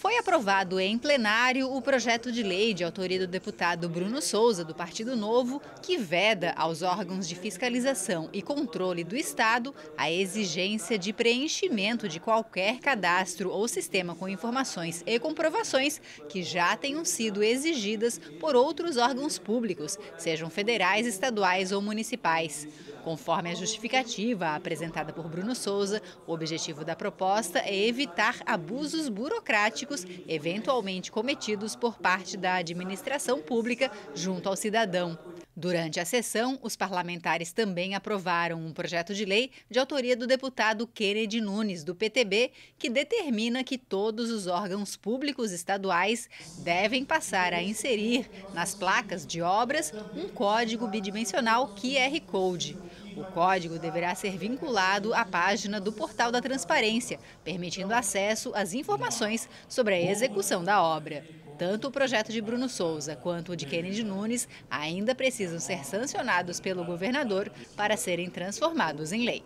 Foi aprovado em plenário o projeto de lei de autoria do deputado Bruno Souza, do Partido Novo, que veda aos órgãos de fiscalização e controle do Estado a exigência de preenchimento de qualquer cadastro ou sistema com informações e comprovações que já tenham sido exigidas por outros órgãos públicos, sejam federais, estaduais ou municipais. Conforme a justificativa apresentada por Bruno Souza, o objetivo da proposta é evitar abusos burocráticos eventualmente cometidos por parte da administração pública junto ao cidadão. Durante a sessão, os parlamentares também aprovaram um projeto de lei de autoria do deputado Kennedy Nunes, do PTB, que determina que todos os órgãos públicos estaduais devem passar a inserir nas placas de obras um código bidimensional QR Code. O código deverá ser vinculado à página do Portal da Transparência, permitindo acesso às informações sobre a execução da obra. Tanto o projeto de Bruno Souza quanto o de Kennedy Nunes ainda precisam ser sancionados pelo governador para serem transformados em lei.